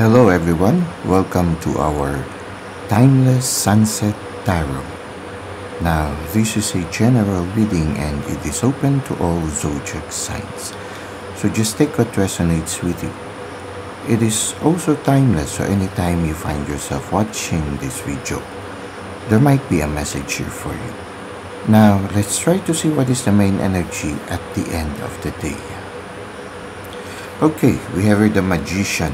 Hello, everyone. Welcome to our Timeless Sunset Tarot. Now, this is a general reading and it is open to all zodiac signs. So just take what resonates with you. It is also timeless, so anytime you find yourself watching this video, there might be a message here for you. Now, let's try to see what is the main energy at the end of the day. Okay, we have here the Magician.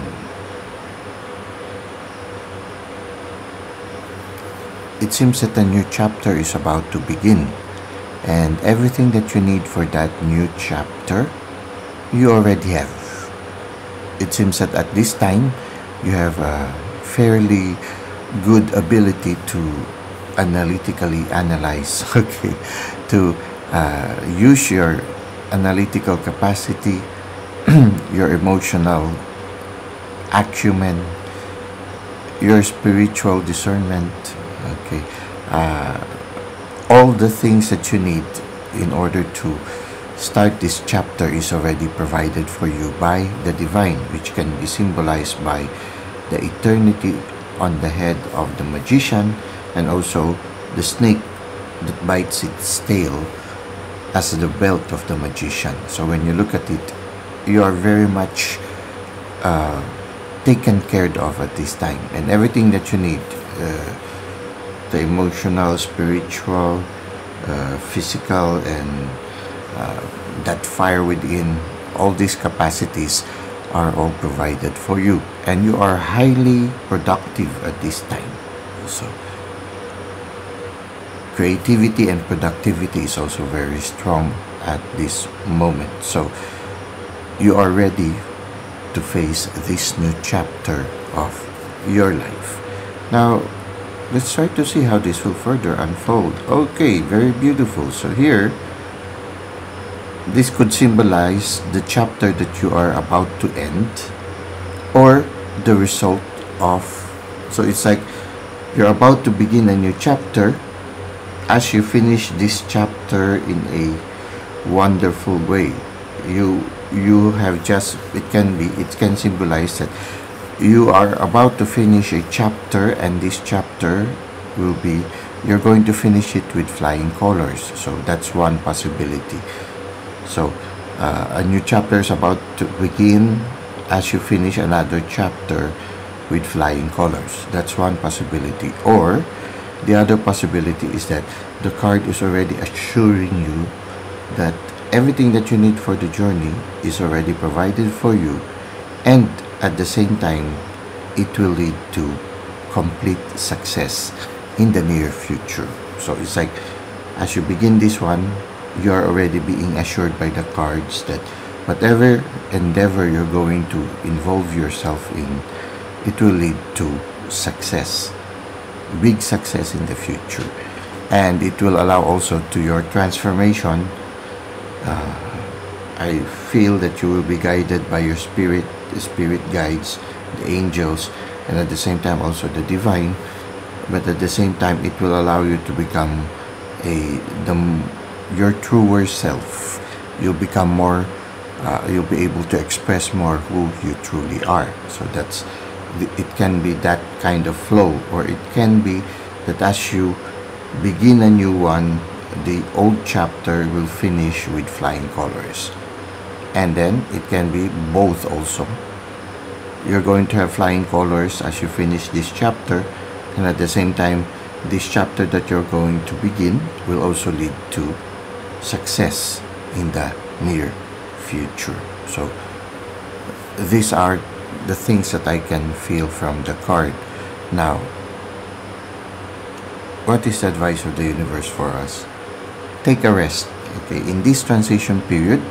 It seems that a new chapter is about to begin, and everything that you need for that new chapter, you already have. It seems that at this time, you have a fairly good ability to analytically analyze, okay, to uh, use your analytical capacity, your emotional acumen, your spiritual discernment, okay, uh, all the things that you need in order to start this chapter is already provided for you by the divine, which can be symbolized by the eternity on the head of the magician and also the snake that bites its tail as the belt of the magician. So when you look at it, you are very much uh, taken care of at this time, and everything that you need uh, the emotional, spiritual, uh, physical, and uh, that fire within, all these capacities are all provided for you. And you are highly productive at this time. also. creativity and productivity is also very strong at this moment. So, you are ready to face this new chapter of your life. Now, let's try to see how this will further unfold. Okay, very beautiful. So here, this could symbolize the chapter that you are about to end or the result of. So it's like you're about to begin a new chapter as you finish this chapter in a wonderful way. You you have just it can be it can symbolize that you are about to finish a chapter and this chapter will be you're going to finish it with flying colors. So that's one possibility. So uh, a new chapter is about to begin as you finish another chapter with flying colors. That's one possibility. Or the other possibility is that the card is already assuring you that everything that you need for the journey is already provided for you and at the same time it will lead to complete success in the near future. So it's like as you begin this one you are already being assured by the cards that whatever endeavor you're going to involve yourself in it will lead to success big success in the future. And it will allow also to your transformation. Uh, I feel that you will be guided by your spirit, the spirit guides, the angels, and at the same time also the divine. But at the same time, it will allow you to become a the your truer self. You'll become more. Uh, you'll be able to express more who you truly are. So that's it can be that kind of flow, or it can be that as you begin a new one, the old chapter will finish with flying colors and then it can be both also. You're going to have flying colors as you finish this chapter. And at the same time this chapter that you're going to begin will also lead to success in the near future. So these are the things that I can feel from the card. Now what is the advice of the universe for us? Take a rest okay? In this transition period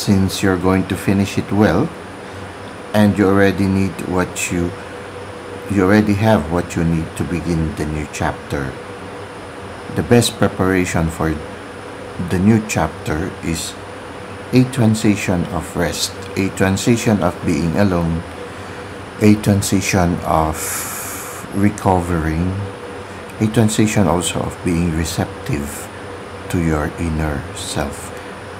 since you're going to finish it well and you already need what you you already have what you need to begin the new chapter. The best preparation for the new chapter is a transition of rest a transition of being alone a transition of recovering a transition also of being receptive to your inner self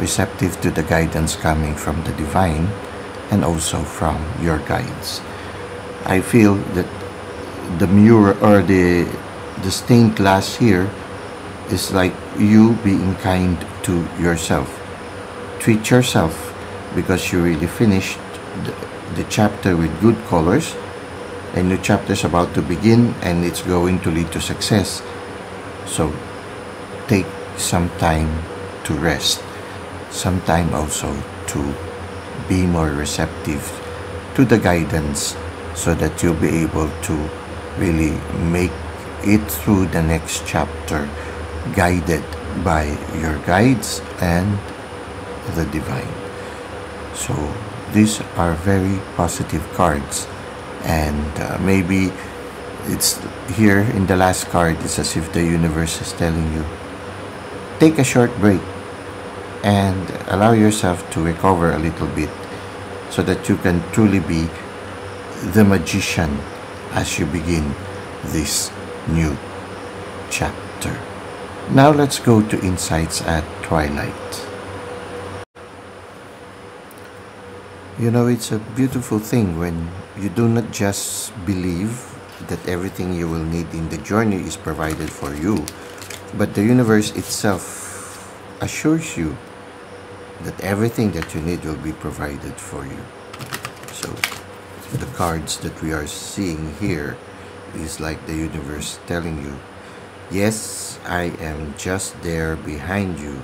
receptive to the guidance coming from the divine and also from your guides. I feel that the mirror or the the stained glass here is like you being kind to yourself. Treat yourself because you really finished the, the chapter with good colors. A new chapter is about to begin and it's going to lead to success. So take some time to rest, some time also to be more receptive to the guidance so that you'll be able to really make it through the next chapter guided by your guides and the divine. So these are very positive cards and uh, maybe it's here in the last card it's as if the universe is telling you take a short break and allow yourself to recover a little bit so that you can truly be the magician as you begin this new chapter. Now let's go to Insights at Twilight. You know, it's a beautiful thing when you do not just believe that everything you will need in the journey is provided for you, but the universe itself assures you that everything that you need will be provided for you. So, the cards that we are seeing here is like the universe telling you, Yes, I am just there behind you,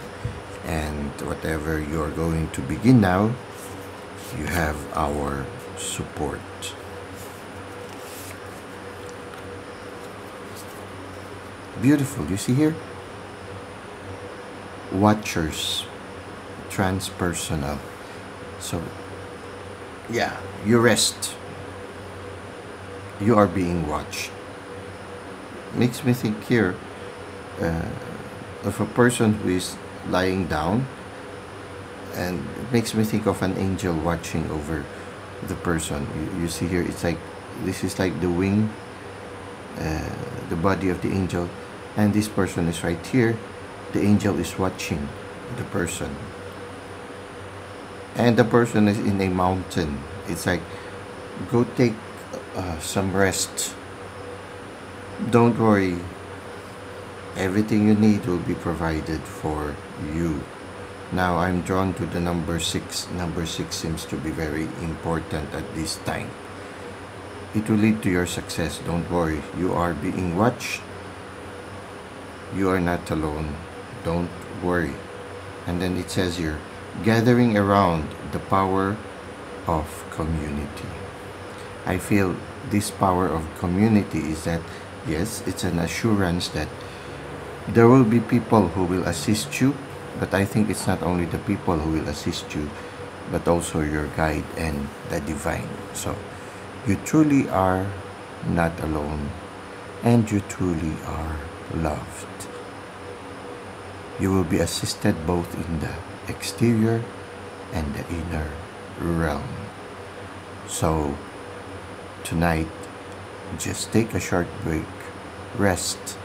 and whatever you're going to begin now, you have our support. Beautiful, you see here? Watchers, transpersonal. So, yeah, you rest. You are being watched. Makes me think here uh, of a person who is lying down and it makes me think of an angel watching over the person you, you see here it's like this is like the wing uh, the body of the angel and this person is right here the angel is watching the person and the person is in a mountain it's like go take uh, some rest don't worry everything you need will be provided for you now I'm drawn to the number 6. Number 6 seems to be very important at this time. It will lead to your success. Don't worry. You are being watched. You are not alone. Don't worry. And then it says here, gathering around the power of community. I feel this power of community is that, yes, it's an assurance that there will be people who will assist you but I think it's not only the people who will assist you, but also your guide and the divine. So you truly are not alone and you truly are loved. You will be assisted both in the exterior and the inner realm. So tonight, just take a short break, rest,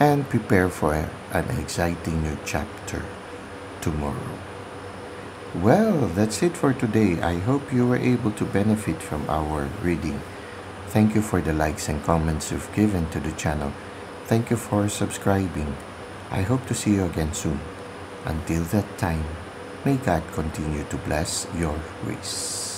and prepare for an exciting new chapter tomorrow. Well, that's it for today. I hope you were able to benefit from our reading. Thank you for the likes and comments you've given to the channel. Thank you for subscribing. I hope to see you again soon. Until that time, may God continue to bless your ways.